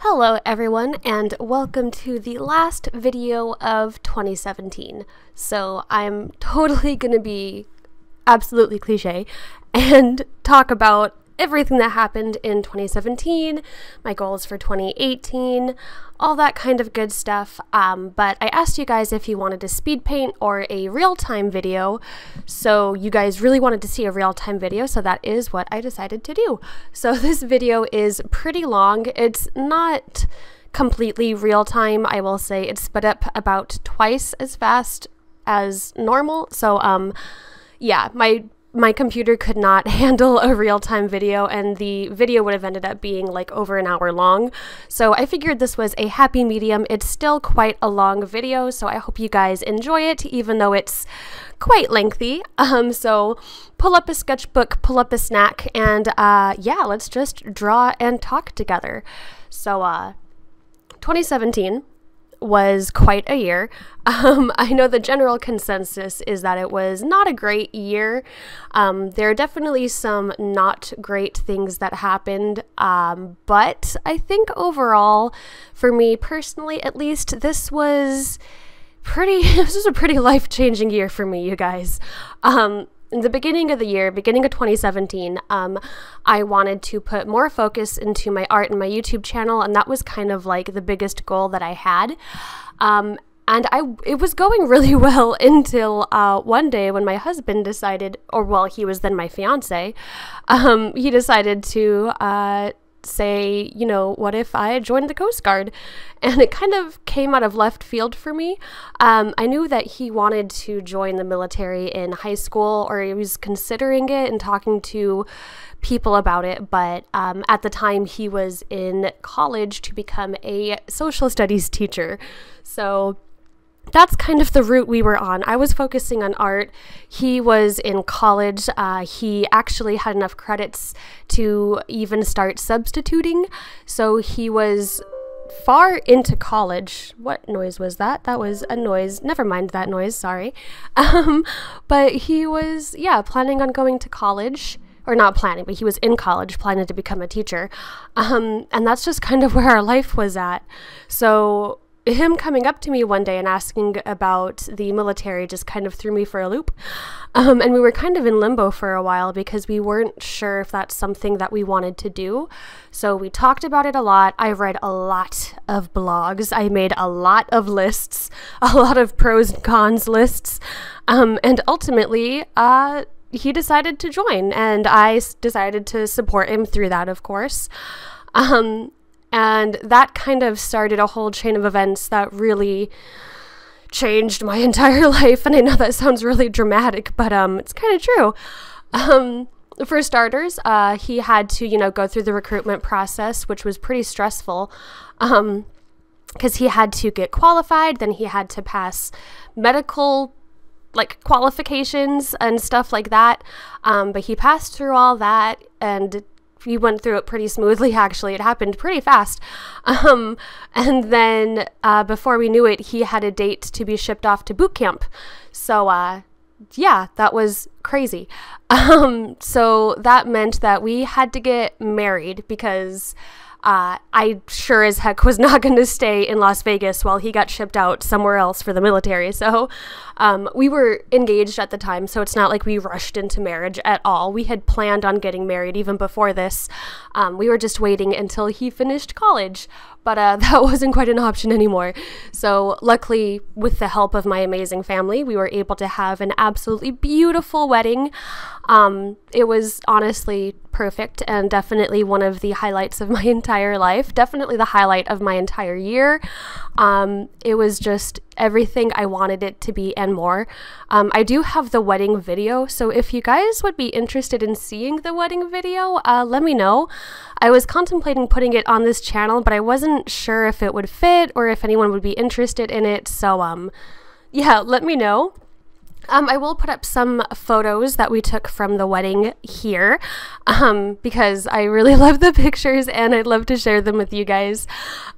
Hello everyone and welcome to the last video of 2017. So I'm totally gonna be absolutely cliche and talk about everything that happened in 2017, my goals for 2018, all that kind of good stuff. Um, but I asked you guys if you wanted a speed paint or a real time video. So you guys really wanted to see a real time video. So that is what I decided to do. So this video is pretty long. It's not completely real time. I will say it's sped up about twice as fast as normal. So, um, yeah, my my computer could not handle a real time video, and the video would have ended up being like over an hour long. So I figured this was a happy medium. It's still quite a long video, so I hope you guys enjoy it, even though it's quite lengthy. Um, so pull up a sketchbook, pull up a snack, and uh, yeah, let's just draw and talk together. So, uh, 2017 was quite a year. Um, I know the general consensus is that it was not a great year. Um, there are definitely some not great things that happened, um, but I think overall, for me personally at least, this was pretty. This was a pretty life changing year for me, you guys. Um, in the beginning of the year, beginning of 2017, um, I wanted to put more focus into my art and my YouTube channel, and that was kind of like the biggest goal that I had. Um, and I, it was going really well until uh, one day when my husband decided, or well, he was then my fiance, um, he decided to uh, say, you know, what if I joined the Coast Guard? And it kind of came out of left field for me. Um, I knew that he wanted to join the military in high school, or he was considering it and talking to people about it, but um, at the time he was in college to become a social studies teacher. So that's kind of the route we were on. I was focusing on art. He was in college. Uh, he actually had enough credits to even start substituting. So he was far into college. What noise was that? That was a noise. Never mind that noise, sorry. Um, but he was, yeah, planning on going to college. Or not planning, but he was in college planning to become a teacher. Um, and that's just kind of where our life was at. So him coming up to me one day and asking about the military just kind of threw me for a loop. Um, and we were kind of in limbo for a while because we weren't sure if that's something that we wanted to do. So we talked about it a lot. I read a lot of blogs. I made a lot of lists, a lot of pros and cons lists. Um, and ultimately, uh, he decided to join, and I decided to support him through that, of course. Um, and that kind of started a whole chain of events that really changed my entire life. And I know that sounds really dramatic, but um, it's kind of true. Um, for starters, uh, he had to, you know, go through the recruitment process, which was pretty stressful. Um, because he had to get qualified, then he had to pass medical like qualifications and stuff like that. Um, but he passed through all that and we went through it pretty smoothly actually. It happened pretty fast. Um, and then uh, before we knew it he had a date to be shipped off to boot camp. So uh, yeah that was crazy. Um, so that meant that we had to get married because uh, I sure as heck was not going to stay in Las Vegas while he got shipped out somewhere else for the military. So um, we were engaged at the time, so it's not like we rushed into marriage at all. We had planned on getting married even before this. Um, we were just waiting until he finished college, but uh, that wasn't quite an option anymore. So, luckily, with the help of my amazing family, we were able to have an absolutely beautiful wedding. Um, it was honestly perfect and definitely one of the highlights of my entire life, definitely the highlight of my entire year. Um, it was just everything I wanted it to be and more. Um, I do have the wedding video, so if you guys would be interested in seeing the wedding video, uh, let me know. I was contemplating putting it on this channel, but I wasn't sure if it would fit or if anyone would be interested in it, so um, yeah, let me know. Um, I will put up some photos that we took from the wedding here um, because I really love the pictures and I'd love to share them with you guys.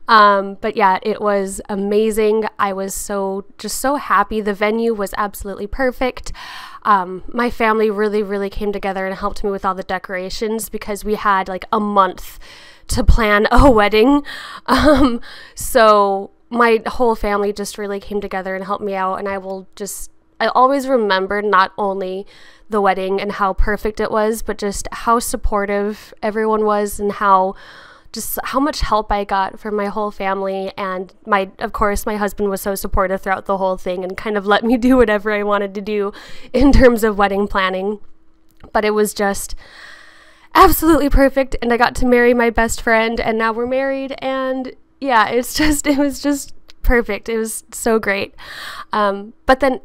Um, but yeah, it was amazing. I was so just so happy. The venue was absolutely perfect. Um, my family really, really came together and helped me with all the decorations because we had like a month to plan a wedding. Um, so my whole family just really came together and helped me out. And I will just, I always remember not only the wedding and how perfect it was, but just how supportive everyone was and how just how much help I got from my whole family and my of course my husband was so supportive throughout the whole thing and kind of let me do whatever I wanted to do in terms of wedding planning. But it was just absolutely perfect and I got to marry my best friend and now we're married and yeah, it's just it was just perfect. It was so great. Um, but then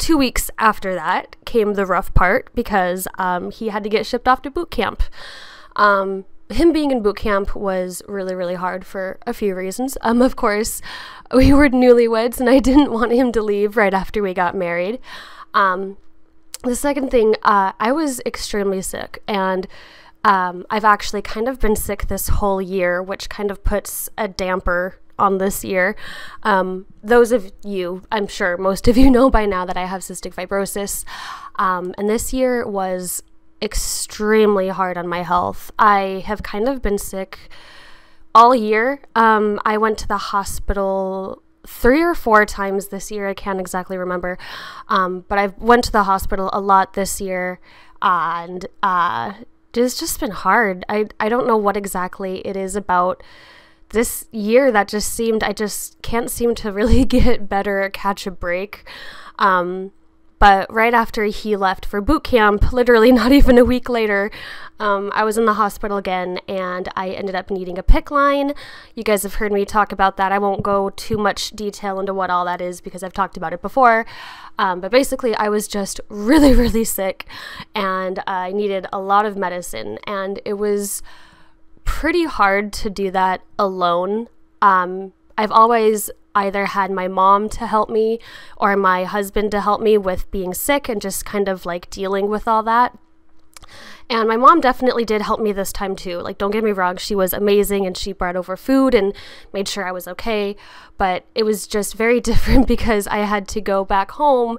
two weeks after that came the rough part because um, he had to get shipped off to boot camp. Um, him being in boot camp was really, really hard for a few reasons. Um, of course, we were newlyweds, and I didn't want him to leave right after we got married. Um, the second thing, uh, I was extremely sick, and um, I've actually kind of been sick this whole year, which kind of puts a damper on this year. Um, those of you, I'm sure most of you know by now that I have cystic fibrosis. Um, and this year was extremely hard on my health. I have kind of been sick all year. Um, I went to the hospital three or four times this year. I can't exactly remember, um, but I went to the hospital a lot this year, and uh, it's just been hard. I I don't know what exactly it is about this year that just seemed I just can't seem to really get better catch a break. Um, but right after he left for boot camp, literally not even a week later, um, I was in the hospital again and I ended up needing a PICC line. You guys have heard me talk about that. I won't go too much detail into what all that is because I've talked about it before. Um, but basically, I was just really, really sick and I needed a lot of medicine. And it was pretty hard to do that alone. Um, I've always either had my mom to help me or my husband to help me with being sick and just kind of like dealing with all that. And my mom definitely did help me this time too. Like, don't get me wrong, she was amazing and she brought over food and made sure I was okay. But it was just very different because I had to go back home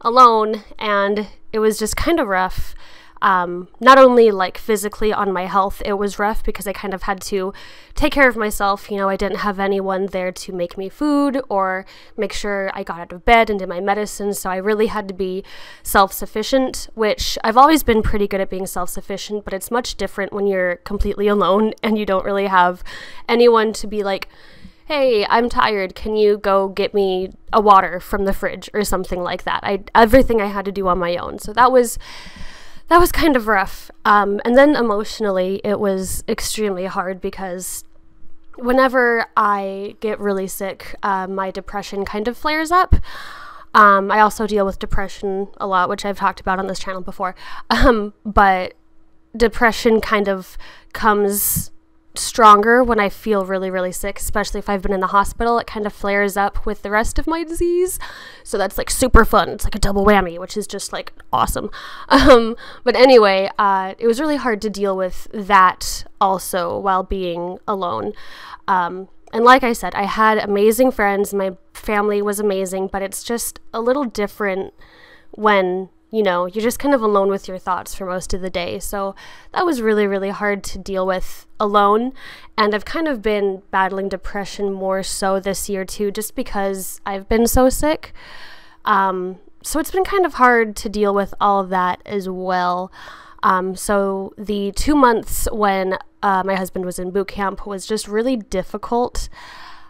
alone and it was just kind of rough um, not only like physically on my health, it was rough because I kind of had to take care of myself. You know, I didn't have anyone there to make me food or make sure I got out of bed and did my medicine. So I really had to be self sufficient, which I've always been pretty good at being self sufficient, but it's much different when you're completely alone and you don't really have anyone to be like, hey i'm tired can you go get me a water from the fridge or something like that i everything i had to do on my own so that was that was kind of rough. Um, and then emotionally, it was extremely hard because whenever I get really sick, uh, my depression kind of flares up. Um, I also deal with depression a lot, which I've talked about on this channel before. Um, but depression kind of comes stronger when I feel really, really sick, especially if I've been in the hospital. It kind of flares up with the rest of my disease. So that's like super fun. It's like a double whammy, which is just like awesome. Um, but anyway, uh, it was really hard to deal with that also while being alone. Um, and like I said, I had amazing friends. My family was amazing, but it's just a little different when you know, you're just kind of alone with your thoughts for most of the day. So that was really, really hard to deal with alone. And I've kind of been battling depression more so this year too, just because I've been so sick. Um, so it's been kind of hard to deal with all of that as well. Um, so the two months when uh, my husband was in boot camp was just really difficult.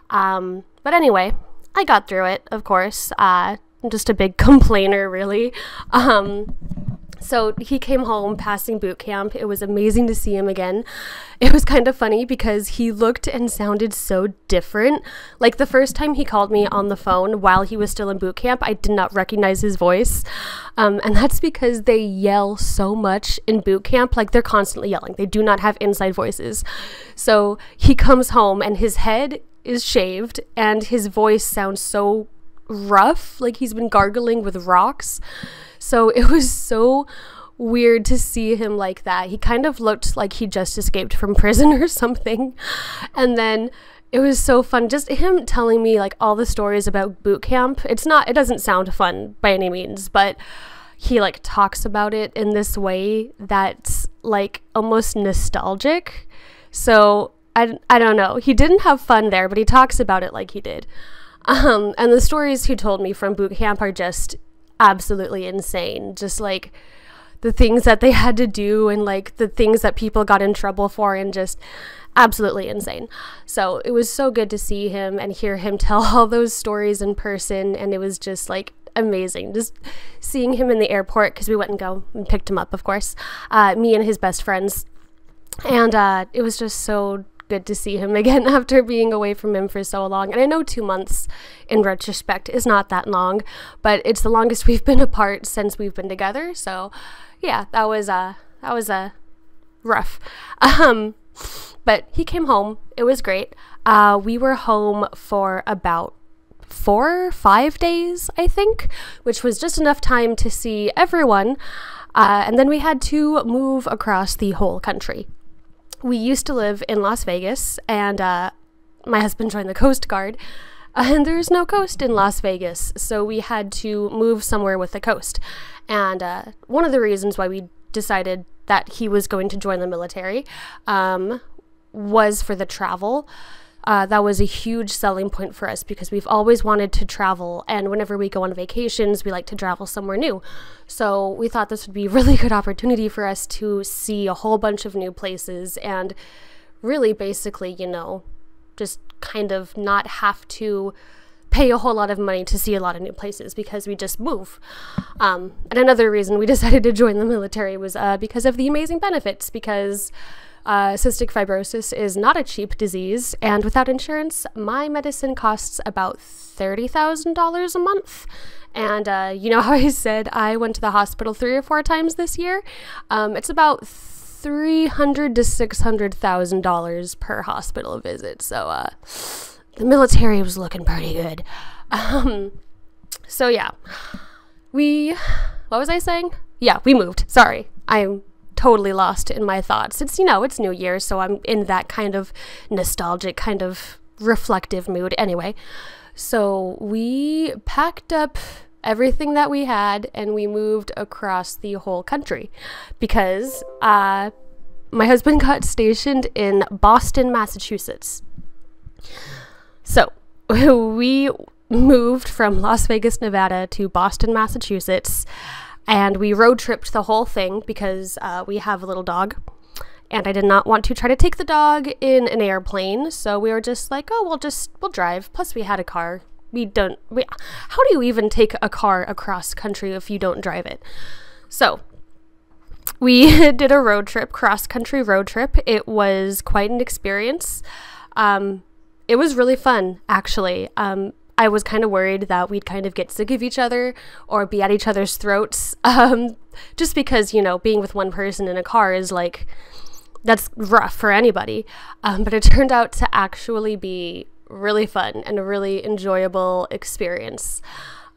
Um, but anyway, I got through it, of course. Uh, Just a big complainer, really. Um, so he came home passing boot camp. It was amazing to see him again. It was kind of funny because he looked and sounded so different. Like the first time he called me on the phone while he was still in boot camp, I did not recognize his voice. Um, and that's because they yell so much in boot camp. Like they're constantly yelling, they do not have inside voices. So he comes home and his head is shaved and his voice sounds so rough, like he's been gargling with rocks. So it was so weird to see him like that. He kind of looked like he just escaped from prison or something. And then it was so fun just him telling me like all the stories about boot camp. It's not it doesn't sound fun by any means, but he like talks about it in this way that's like almost nostalgic. So I, I don't know. He didn't have fun there, but he talks about it like he did. Um, and the stories he told me from boot camp are just absolutely insane. Just like the things that they had to do and like the things that people got in trouble for and just absolutely insane. So it was so good to see him and hear him tell all those stories in person. And it was just like amazing. Just seeing him in the airport because we went and go and picked him up, of course. Uh, me and his best friends. And uh, it was just so good to see him again after being away from him for so long. And I know two months in retrospect is not that long, but it's the longest we've been apart since we've been together. So yeah, that was uh that was uh rough. Um but he came home. It was great. Uh we were home for about four, five days, I think, which was just enough time to see everyone. Uh, and then we had to move across the whole country we used to live in Las Vegas, and uh, my husband joined the Coast Guard. And there's no coast in Las Vegas, so we had to move somewhere with the coast. And uh, one of the reasons why we decided that he was going to join the military um, was for the travel uh, that was a huge selling point for us because we've always wanted to travel. And whenever we go on vacations, we like to travel somewhere new. So we thought this would be a really good opportunity for us to see a whole bunch of new places and really basically, you know, just kind of not have to pay a whole lot of money to see a lot of new places because we just move. Um, and another reason we decided to join the military was uh, because of the amazing benefits, because uh, cystic fibrosis is not a cheap disease, and without insurance, my medicine costs about $30,000 a month. And uh, you know how I said I went to the hospital three or four times this year? Um, it's about three hundred to six hundred thousand dollars per hospital visit. So uh, the military was looking pretty good. Um, so yeah, we. What was I saying? Yeah, we moved. Sorry, I'm totally lost in my thoughts. It's, you know, it's New Year, so I'm in that kind of nostalgic, kind of reflective mood anyway. So we packed up everything that we had and we moved across the whole country because uh, my husband got stationed in Boston, Massachusetts. So we moved from Las Vegas, Nevada to Boston, Massachusetts and we road tripped the whole thing because uh, we have a little dog and I did not want to try to take the dog in an airplane. So we were just like, oh, we'll just we'll drive. Plus, we had a car. We don't. We, how do you even take a car across country if you don't drive it? So we did a road trip, cross country road trip. It was quite an experience. Um, it was really fun, actually. Um, I was kind of worried that we'd kind of get sick of each other or be at each other's throats. Um, just because, you know, being with one person in a car is like, that's rough for anybody. Um, but it turned out to actually be really fun and a really enjoyable experience.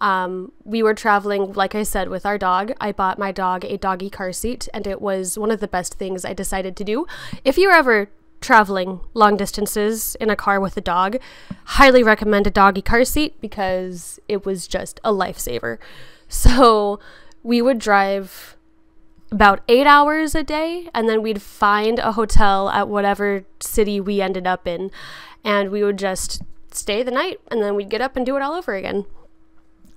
Um, we were traveling, like I said, with our dog. I bought my dog a doggy car seat, and it was one of the best things I decided to do. If you're ever traveling long distances in a car with a dog, highly recommend a doggy car seat because it was just a lifesaver. So we would drive about eight hours a day, and then we'd find a hotel at whatever city we ended up in, and we would just stay the night, and then we'd get up and do it all over again.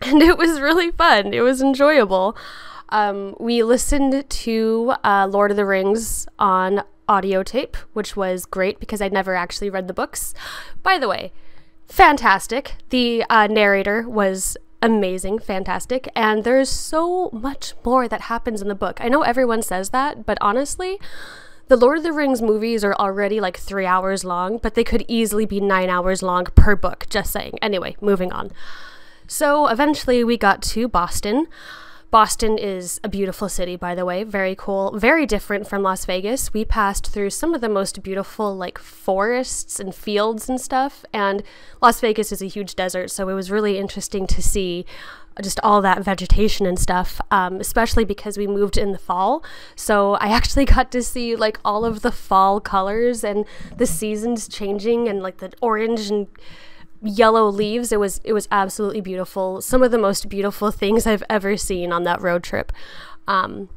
And it was really fun. It was enjoyable. Um, we listened to uh, Lord of the Rings on audio tape, which was great because I'd never actually read the books. By the way, fantastic. The uh, narrator was amazing, fantastic, and there's so much more that happens in the book. I know everyone says that, but honestly, the Lord of the Rings movies are already like three hours long, but they could easily be nine hours long per book, just saying. Anyway, moving on. So eventually we got to Boston. Boston is a beautiful city, by the way, very cool, very different from Las Vegas. We passed through some of the most beautiful, like, forests and fields and stuff, and Las Vegas is a huge desert, so it was really interesting to see just all that vegetation and stuff, um, especially because we moved in the fall. So I actually got to see like all of the fall colors and the seasons changing and like the orange and yellow leaves. It was it was absolutely beautiful. Some of the most beautiful things I've ever seen on that road trip. Um,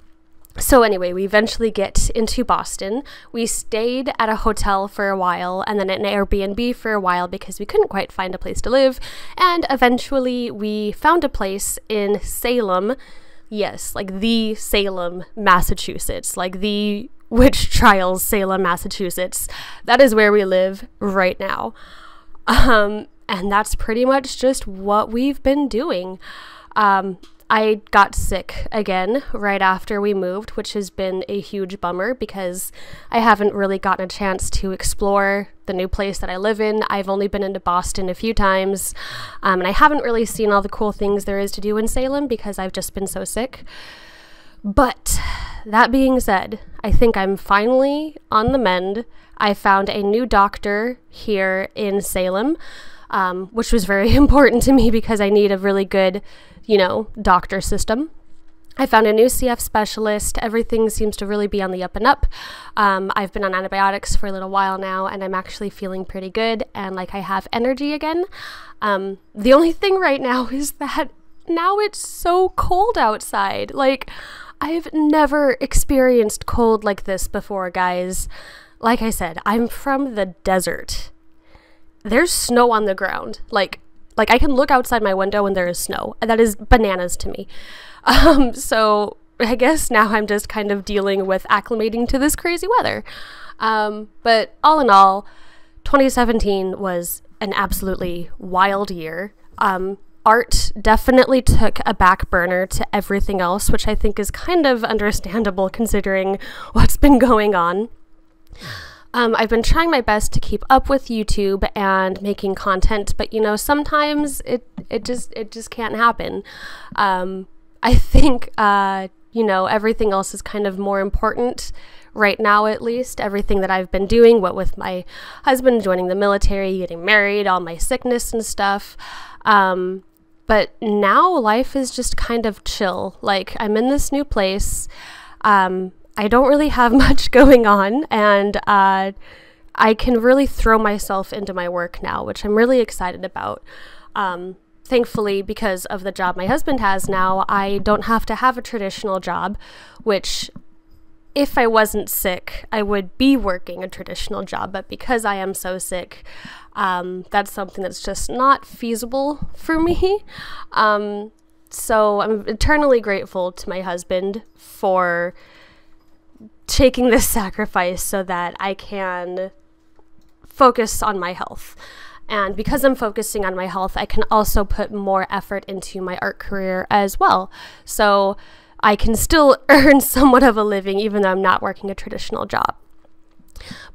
so anyway, we eventually get into Boston. We stayed at a hotel for a while and then at an Airbnb for a while because we couldn't quite find a place to live. And eventually we found a place in Salem. Yes, like the Salem, Massachusetts, like the witch trials, Salem, Massachusetts. That is where we live right now. Um, and that's pretty much just what we've been doing. Um, I got sick again right after we moved, which has been a huge bummer because I haven't really gotten a chance to explore the new place that I live in. I've only been into Boston a few times, um, and I haven't really seen all the cool things there is to do in Salem because I've just been so sick. But that being said, I think I'm finally on the mend. I found a new doctor here in Salem, um, which was very important to me because I need a really good you know, doctor system. I found a new CF specialist. Everything seems to really be on the up and up. Um, I've been on antibiotics for a little while now, and I'm actually feeling pretty good and like I have energy again. Um, the only thing right now is that now it's so cold outside. Like, I've never experienced cold like this before, guys. Like I said, I'm from the desert. There's snow on the ground. Like, like I can look outside my window and there is snow. That is bananas to me. Um, so I guess now I'm just kind of dealing with acclimating to this crazy weather. Um, but all in all, 2017 was an absolutely wild year. Um, art definitely took a back burner to everything else, which I think is kind of understandable considering what's been going on. Um, I've been trying my best to keep up with YouTube and making content, but you know sometimes it it just it just can't happen. Um, I think uh, you know everything else is kind of more important right now, at least. Everything that I've been doing, what with my husband joining the military, getting married, all my sickness and stuff. Um, but now life is just kind of chill. Like I'm in this new place. Um, I don't really have much going on, and uh, I can really throw myself into my work now, which I'm really excited about. Um, thankfully, because of the job my husband has now, I don't have to have a traditional job, which if I wasn't sick, I would be working a traditional job. But because I am so sick, um, that's something that's just not feasible for me. Um, so I'm eternally grateful to my husband for taking this sacrifice so that I can focus on my health. And because I'm focusing on my health, I can also put more effort into my art career as well. So I can still earn somewhat of a living even though I'm not working a traditional job.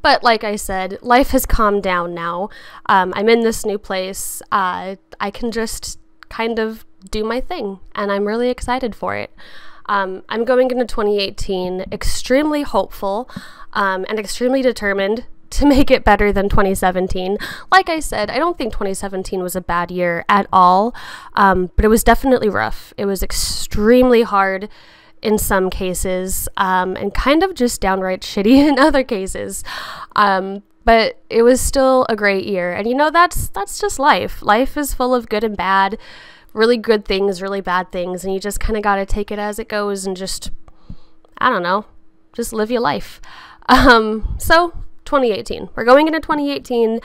But like I said, life has calmed down now. Um, I'm in this new place. Uh, I can just kind of do my thing, and I'm really excited for it. Um, I'm going into 2018 extremely hopeful um, and extremely determined to make it better than 2017. Like I said, I don't think 2017 was a bad year at all, um, but it was definitely rough. It was extremely hard in some cases um, and kind of just downright shitty in other cases. Um, but it was still a great year, and you know that's that's just life. Life is full of good and bad really good things, really bad things, and you just kind of got to take it as it goes and just, I don't know, just live your life. Um, so, 2018. We're going into 2018.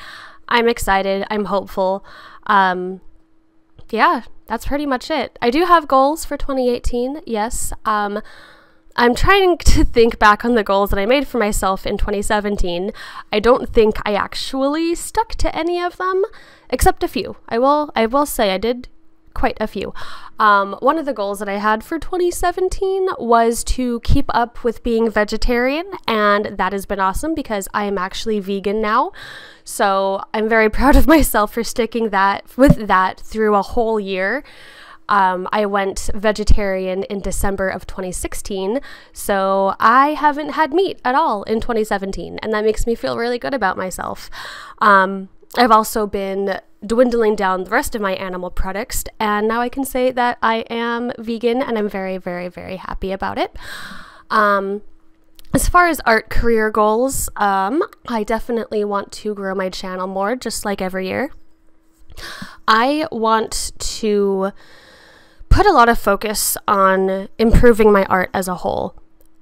I'm excited. I'm hopeful. Um, yeah, that's pretty much it. I do have goals for 2018. Yes. Um, I'm trying to think back on the goals that I made for myself in 2017. I don't think I actually stuck to any of them, except a few. I will I will say I did quite a few. Um, one of the goals that I had for 2017 was to keep up with being vegetarian, and that has been awesome because I am actually vegan now. So I'm very proud of myself for sticking that with that through a whole year. Um, I went vegetarian in December of 2016, so I haven't had meat at all in 2017, and that makes me feel really good about myself. Um, I've also been dwindling down the rest of my animal products, and now I can say that I am vegan and I'm very, very, very happy about it. Um, as far as art career goals, um, I definitely want to grow my channel more, just like every year. I want to put a lot of focus on improving my art as a whole.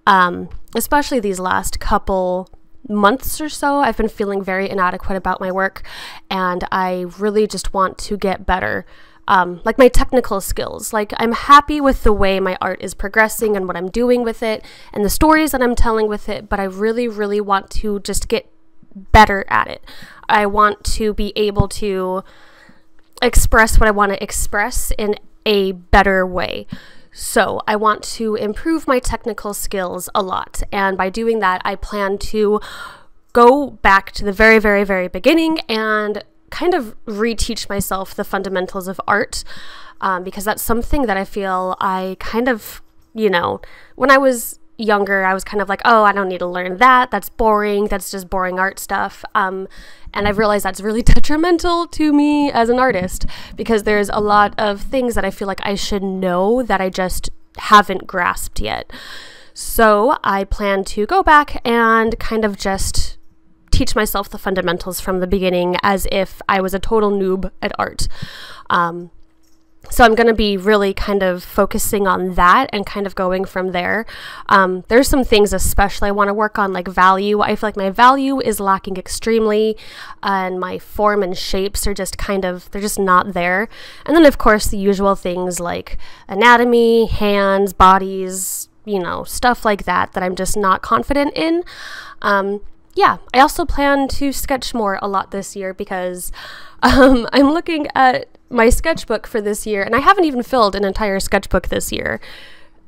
Um, especially these last couple months or so, I've been feeling very inadequate about my work, and I really just want to get better. Um, like my technical skills. Like, I'm happy with the way my art is progressing and what I'm doing with it and the stories that I'm telling with it, but I really, really want to just get better at it. I want to be able to express what I want to express in a better way. So, I want to improve my technical skills a lot. And by doing that, I plan to go back to the very, very, very beginning and kind of reteach myself the fundamentals of art um, because that's something that I feel I kind of, you know, when I was younger, I was kind of like, oh, I don't need to learn that. That's boring. That's just boring art stuff. Um, and I've realized that's really detrimental to me as an artist because there's a lot of things that I feel like I should know that I just haven't grasped yet. So I plan to go back and kind of just teach myself the fundamentals from the beginning as if I was a total noob at art. Um, so I'm going to be really kind of focusing on that and kind of going from there. Um, there's some things especially I want to work on, like value. I feel like my value is lacking extremely, and my form and shapes are just kind of they're just not there. And then of course the usual things like anatomy, hands, bodies, you know, stuff like that that I'm just not confident in. Um, yeah, I also plan to sketch more a lot this year because um, I'm looking at my sketchbook for this year, and I haven't even filled an entire sketchbook this year.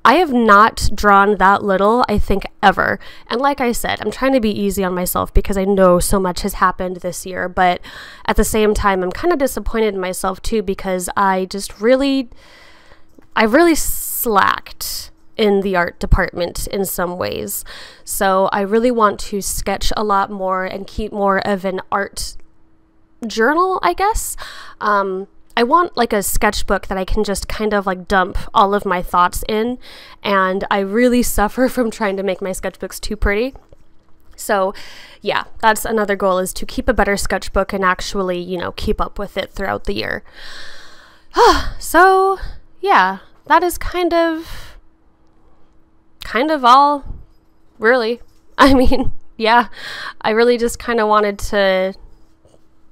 I have not drawn that little, I think, ever. And like I said, I'm trying to be easy on myself because I know so much has happened this year. But at the same time, I'm kind of disappointed in myself too because I just really, I really slacked in the art department in some ways. So I really want to sketch a lot more and keep more of an art journal, I guess. Um, I want like a sketchbook that I can just kind of like dump all of my thoughts in. And I really suffer from trying to make my sketchbooks too pretty. So, yeah, that's another goal is to keep a better sketchbook and actually, you know, keep up with it throughout the year. so, yeah, that is kind of kind of all really. I mean, yeah, I really just kind of wanted to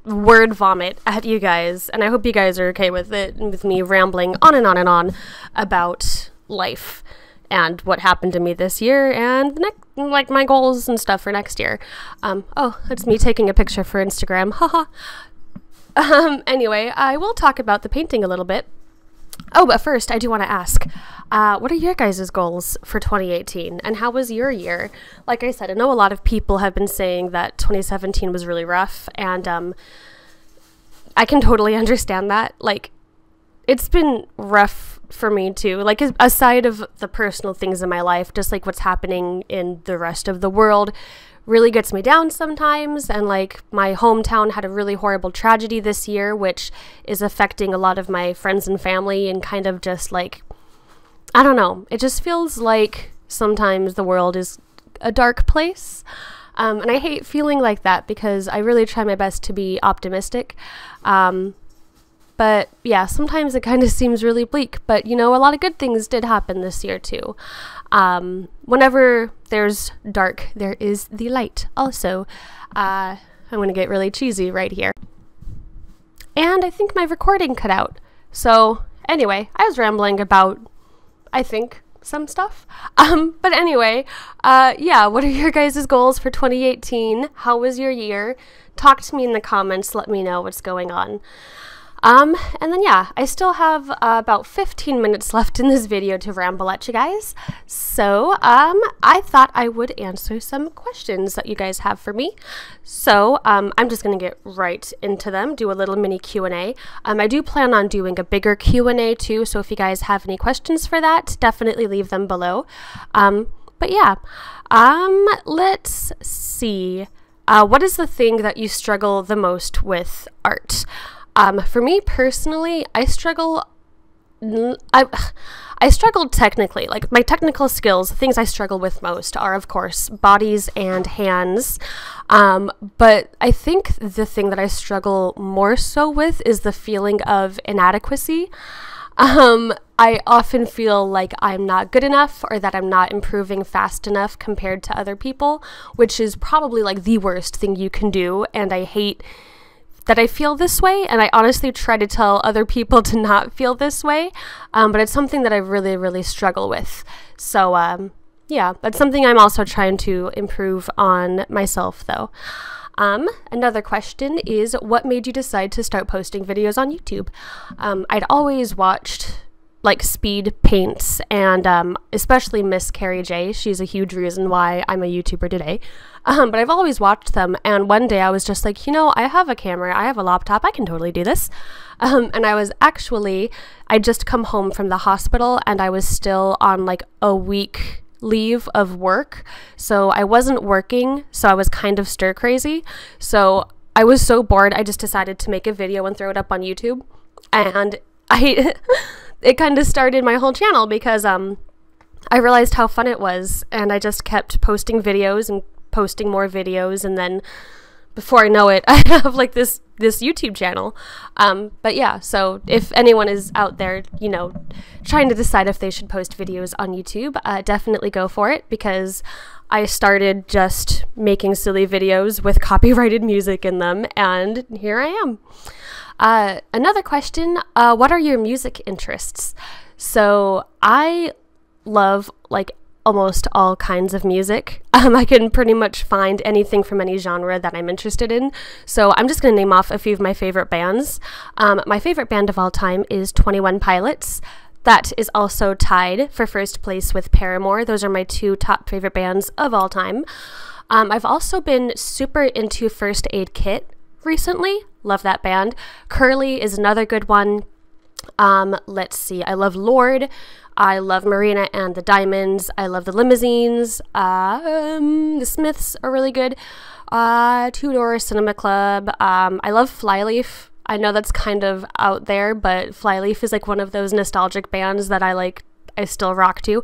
word vomit at you guys, and I hope you guys are okay with it, with me rambling on and on and on about life and what happened to me this year and next, like my goals and stuff for next year. Um, oh, that's me taking a picture for Instagram. Haha. um, anyway, I will talk about the painting a little bit. Oh, but first, I do want to ask uh, what are your guys' goals for 2018 and how was your year? Like I said, I know a lot of people have been saying that 2017 was really rough, and um, I can totally understand that. Like, it's been rough for me too. Like, aside of the personal things in my life, just like what's happening in the rest of the world really gets me down sometimes. And like my hometown had a really horrible tragedy this year, which is affecting a lot of my friends and family and kind of just like, I don't know. It just feels like sometimes the world is a dark place. Um, and I hate feeling like that because I really try my best to be optimistic. Um, but yeah, sometimes it kind of seems really bleak. But you know, a lot of good things did happen this year too. Um, whenever there's dark, there is the light. Also, uh, I'm going to get really cheesy right here. And I think my recording cut out. So, anyway, I was rambling about, I think, some stuff. Um, but anyway, uh, yeah, what are your guys' goals for 2018? How was your year? Talk to me in the comments. Let me know what's going on. Um, and then yeah, I still have uh, about 15 minutes left in this video to ramble at you guys. So, um, I thought I would answer some questions that you guys have for me. So, um, I'm just gonna get right into them, do a little mini Q&A. Um, I do plan on doing a bigger Q&A too, so if you guys have any questions for that, definitely leave them below. Um, but yeah, um, let's see. Uh, what is the thing that you struggle the most with art? Um, for me personally, I struggle. I, I struggled technically. Like my technical skills, the things I struggle with most are, of course, bodies and hands. Um, but I think the thing that I struggle more so with is the feeling of inadequacy. Um, I often feel like I'm not good enough or that I'm not improving fast enough compared to other people, which is probably like the worst thing you can do. And I hate that I feel this way, and I honestly try to tell other people to not feel this way, um, but it's something that I really, really struggle with. So, um, yeah, that's something I'm also trying to improve on myself, though. Um, another question is what made you decide to start posting videos on YouTube? Um, I'd always watched like speed paints and um, especially miss carrie j. She's a huge reason why i'm a youtuber today. Um, but i've always watched them and one day i was just like you know i have a camera i have a laptop i can totally do this. Um, and i was actually i just come home from the hospital and i was still on like a week leave of work. So i wasn't working so i was kind of stir crazy. So i was so bored i just decided to make a video and throw it up on youtube. And i it kind of started my whole channel because um, I realized how fun it was, and I just kept posting videos and posting more videos, and then before I know it, I have like this this YouTube channel. Um, but yeah, so if anyone is out there, you know, trying to decide if they should post videos on YouTube, uh, definitely go for it because I started just making silly videos with copyrighted music in them, and here I am. Uh, another question uh, What are your music interests? So I love like almost all kinds of music. Um, I can pretty much find anything from any genre that I'm interested in. So I'm just going to name off a few of my favorite bands. Um, my favorite band of all time is 21 Pilots. That is also tied for first place with Paramore. Those are my two top favorite bands of all time. Um, I've also been super into First Aid Kit recently. Love that band. Curly is another good one. Um, let's see. I love Lorde. I love Marina and the Diamonds. I love the Limousines. Um, the Smiths are really good. Uh, Two Door Cinema Club. Um, I love Flyleaf. I know that's kind of out there, but Flyleaf is like one of those nostalgic bands that I like. I still rock to.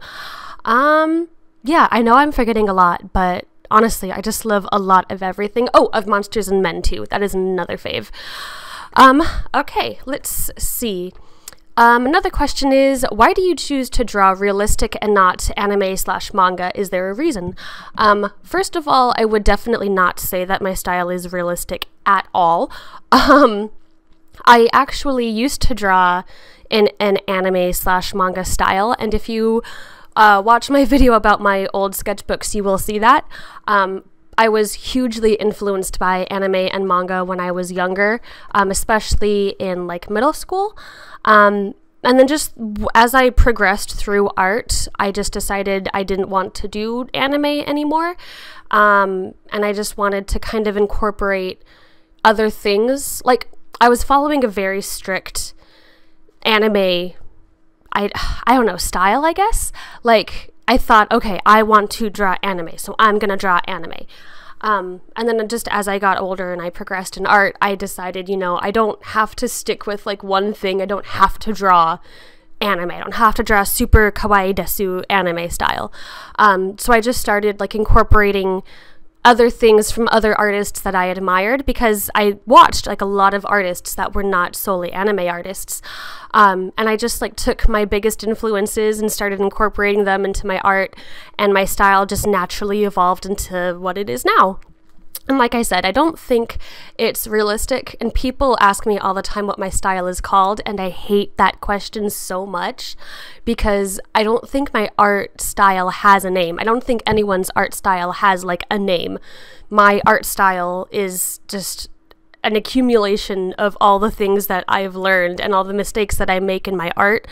Um, yeah, I know I'm forgetting a lot, but honestly, I just love a lot of everything. Oh, of Monsters and Men too. That is another fave. Um, okay, let's see. Um, another question is why do you choose to draw realistic and not anime slash manga? Is there a reason? Um, first of all, I would definitely not say that my style is realistic at all. Um, I actually used to draw in an anime slash manga style, and if you uh, watch my video about my old sketchbooks, you will see that. Um, I was hugely influenced by anime and manga when I was younger, um, especially in like middle school. Um, and then just as I progressed through art, I just decided I didn't want to do anime anymore. Um, and I just wanted to kind of incorporate other things. Like, I was following a very strict anime I I don't know style I guess? Like I thought okay I want to draw anime so I'm gonna draw anime. Um, and then just as I got older and I progressed in art I decided you know I don't have to stick with like one thing. I don't have to draw anime. I don't have to draw super kawaii desu anime style. Um, so I just started like incorporating other things from other artists that I admired because I watched like a lot of artists that were not solely anime artists. Um, and I just like took my biggest influences and started incorporating them into my art, and my style just naturally evolved into what it is now. And like I said, I don't think it's realistic. And people ask me all the time what my style is called. And I hate that question so much because I don't think my art style has a name. I don't think anyone's art style has like a name. My art style is just an accumulation of all the things that I've learned and all the mistakes that I make in my art.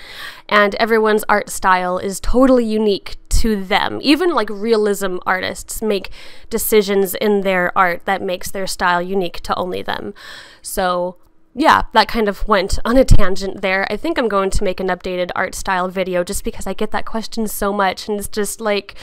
And everyone's art style is totally unique to them. Even like realism artists make decisions in their art that makes their style unique to only them. So, yeah, that kind of went on a tangent there. I think I'm going to make an updated art style video just because I get that question so much and it's just like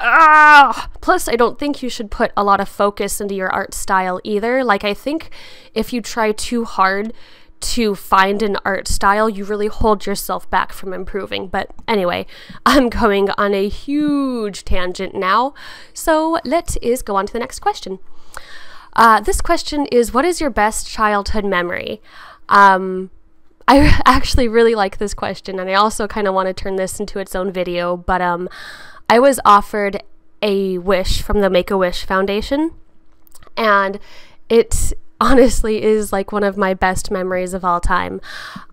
ah! Plus i don't think you should put a lot of focus into your art style either. Like i think if you try too hard to find an art style you really hold yourself back from improving. But anyway i'm going on a huge tangent now. So let us go on to the next question. Uh, this question is what is your best childhood memory? Um, I actually really like this question, and I also kind of want to turn this into its own video. But um, I was offered a wish from the Make a Wish Foundation, and it honestly is like one of my best memories of all time.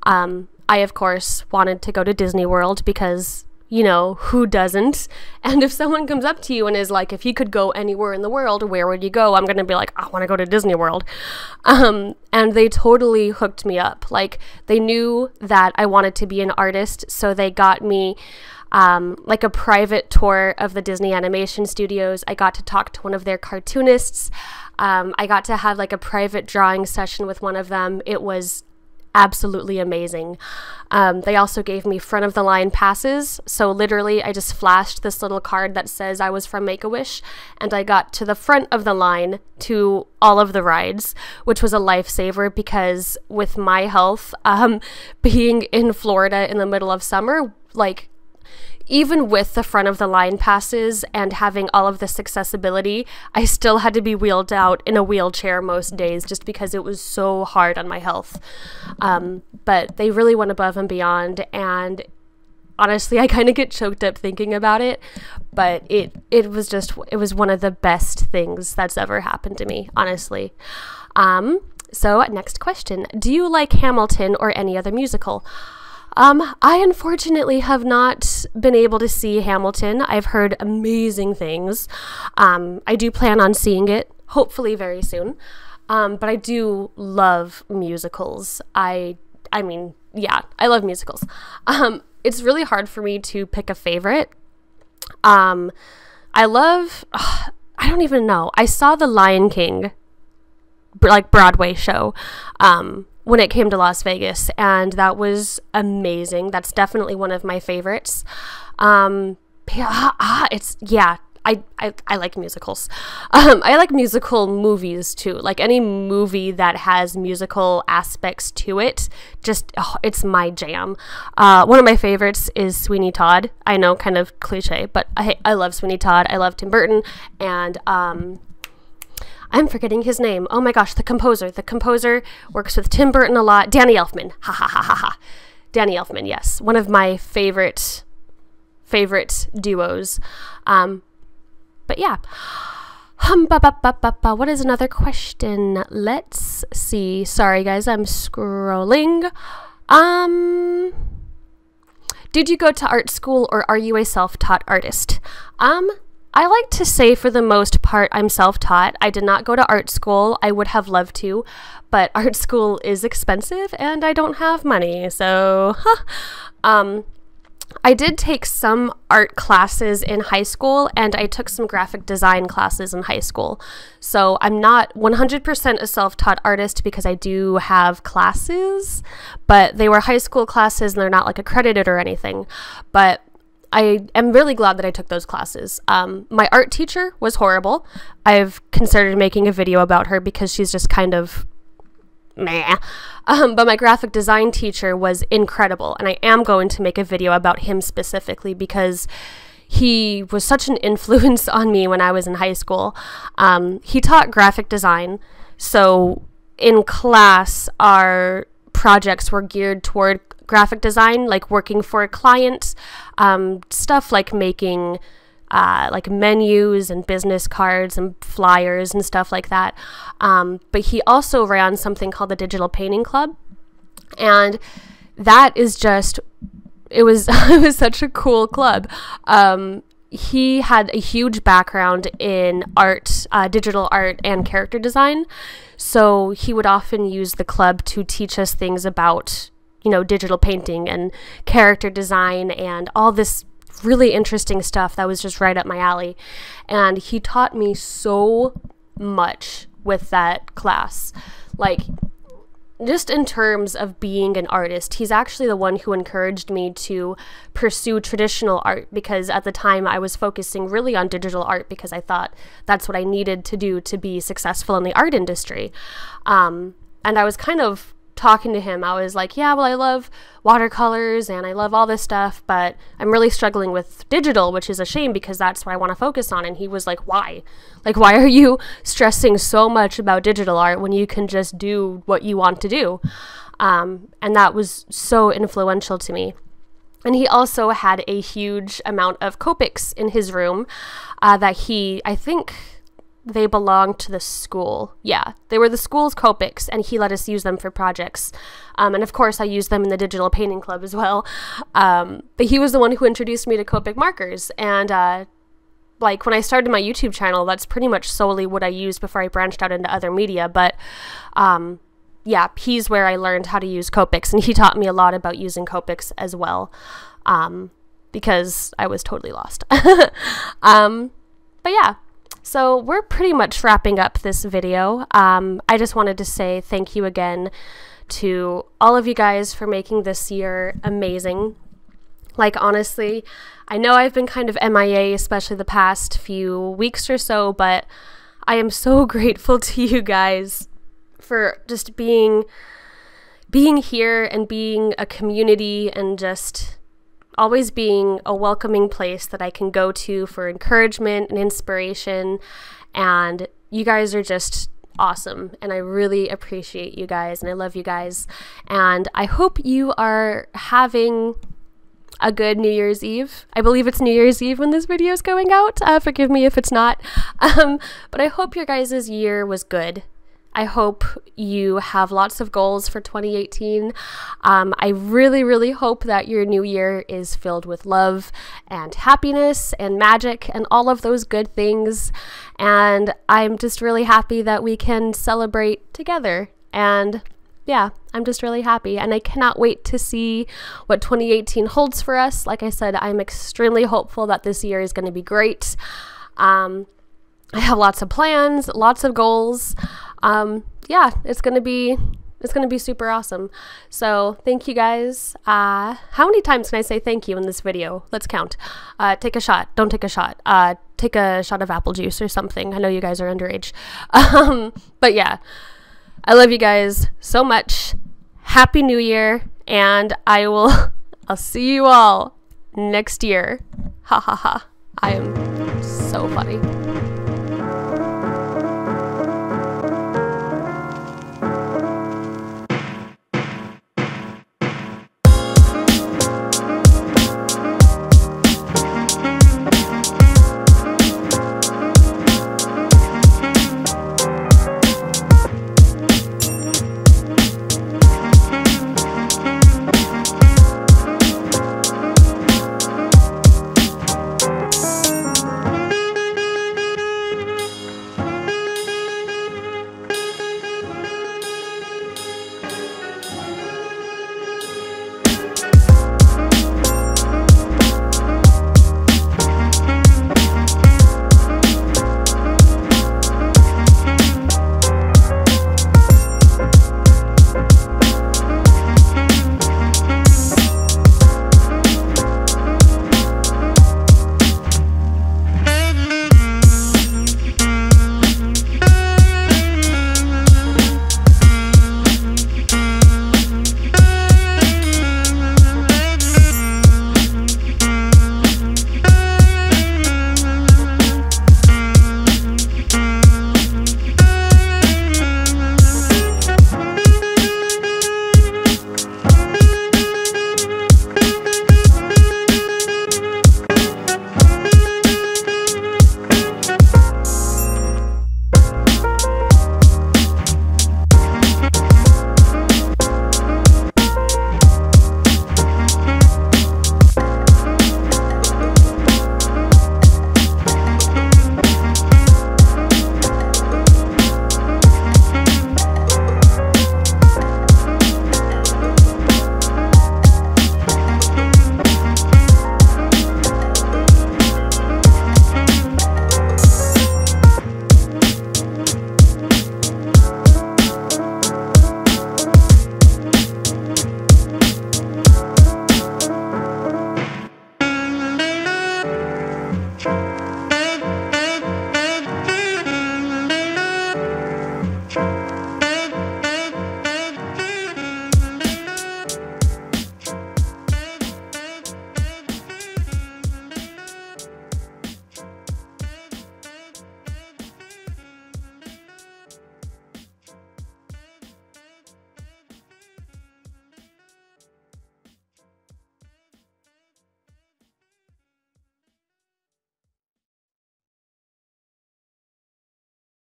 Um, I, of course, wanted to go to Disney World because you know, who doesn't? And if someone comes up to you and is like, if you could go anywhere in the world, where would you go? I'm going to be like, I want to go to Disney World. Um, and they totally hooked me up. Like, they knew that I wanted to be an artist, so they got me. Um, like a private tour of the Disney Animation Studios. I got to talk to one of their cartoonists. Um, I got to have like a private drawing session with one of them. It was absolutely amazing. Um, they also gave me front of the line passes. So literally, I just flashed this little card that says I was from Make a Wish, and I got to the front of the line to all of the rides, which was a lifesaver because with my health, um, being in Florida in the middle of summer, like even with the front of the line passes and having all of this accessibility, I still had to be wheeled out in a wheelchair most days just because it was so hard on my health. Um, but they really went above and beyond, and honestly, I kind of get choked up thinking about it. But it it was just it was one of the best things that's ever happened to me, honestly. Um, so next question: Do you like Hamilton or any other musical? Um, I unfortunately have not been able to see Hamilton. I've heard amazing things. Um, I do plan on seeing it, hopefully very soon. Um, but I do love musicals. I, I mean, yeah, I love musicals. Um, it's really hard for me to pick a favorite. Um, I love. Ugh, I don't even know. I saw The Lion King, like Broadway show. Um, when it came to Las Vegas, and that was amazing. That's definitely one of my favorites. Um, ah, ah, it's yeah. I, I, I like musicals. Um, I like musical movies too. Like any movie that has musical aspects to it, just oh, it's my jam. Uh, one of my favorites is Sweeney Todd. I know, kind of cliche, but I I love Sweeney Todd. I love Tim Burton, and um, I'm forgetting his name. Oh my gosh, the composer. The composer works with Tim Burton a lot. Danny Elfman. Ha ha ha ha ha. Danny Elfman, yes. One of my favorite favorite duos. Um, but yeah. Hum, ba, ba, ba, ba, ba. What is another question? Let's see. Sorry, guys, I'm scrolling. Um, did you go to art school or are you a self taught artist? Um, I like to say, for the most part, I'm self taught. I did not go to art school. I would have loved to, but art school is expensive and I don't have money. So, huh. um, I did take some art classes in high school and I took some graphic design classes in high school. So I'm not 100% a self taught artist because I do have classes, but they were high school classes and they're not like accredited or anything. But I am really glad that I took those classes. Um, my art teacher was horrible. I've considered making a video about her because she's just kind of meh. Um, but my graphic design teacher was incredible, and I am going to make a video about him specifically because he was such an influence on me when I was in high school. Um, he taught graphic design, so in class, our projects were geared toward graphic design, like working for a client, um, stuff like making uh, like menus and business cards and flyers and stuff like that. Um, but he also ran something called the Digital Painting Club, and that is just it was it was such a cool club. Um, he had a huge background in art, uh, digital art, and character design. So he would often use the club to teach us things about you know, digital painting and character design and all this really interesting stuff that was just right up my alley. And he taught me so much with that class. Like, just in terms of being an artist, he's actually the one who encouraged me to pursue traditional art because at the time I was focusing really on digital art because I thought that's what I needed to do to be successful in the art industry. Um, and I was kind of talking to him, I was like, yeah, well, I love watercolors and I love all this stuff, but I'm really struggling with digital, which is a shame because that's what I want to focus on. And he was like, why? Like, why are you stressing so much about digital art when you can just do what you want to do? Um, and that was so influential to me. And he also had a huge amount of Copics in his room uh, that he, I think, they belonged to the school. Yeah, they were the school's Copics, and he let us use them for projects. Um, and of course, I used them in the digital painting club as well. Um, but he was the one who introduced me to Copic markers. And uh, like when I started my YouTube channel, that's pretty much solely what I used before I branched out into other media. But um, yeah, he's where I learned how to use Copics, and he taught me a lot about using Copics as well, um, because I was totally lost. um, but yeah, so we're pretty much wrapping up this video. Um, I just wanted to say thank you again to all of you guys for making this year amazing. Like, honestly, I know I've been kind of MIA, especially the past few weeks or so, but I am so grateful to you guys for just being being here and being a community and just always being a welcoming place that I can go to for encouragement and inspiration. And you guys are just awesome. And I really appreciate you guys and I love you guys. And I hope you are having a good New Year's Eve. I believe it's New Year's Eve when this video is going out. Uh, forgive me if it's not. Um, but I hope your guys' year was good I hope you have lots of goals for 2018. Um, I really, really hope that your new year is filled with love and happiness and magic and all of those good things. And I'm just really happy that we can celebrate together. And yeah, I'm just really happy. And I cannot wait to see what 2018 holds for us. Like I said, I'm extremely hopeful that this year is going to be great. Um, I have lots of plans, lots of goals um, yeah, it's gonna be it's gonna be super awesome. So thank you guys. Uh, how many times can I say thank you in this video? Let's count. Uh, take a shot. Don't take a shot. Uh, take a shot of apple juice or something. I know you guys are underage. Um, but yeah, I love you guys so much. Happy New Year, and I will. I'll see you all next year. Ha ha ha. I am so funny.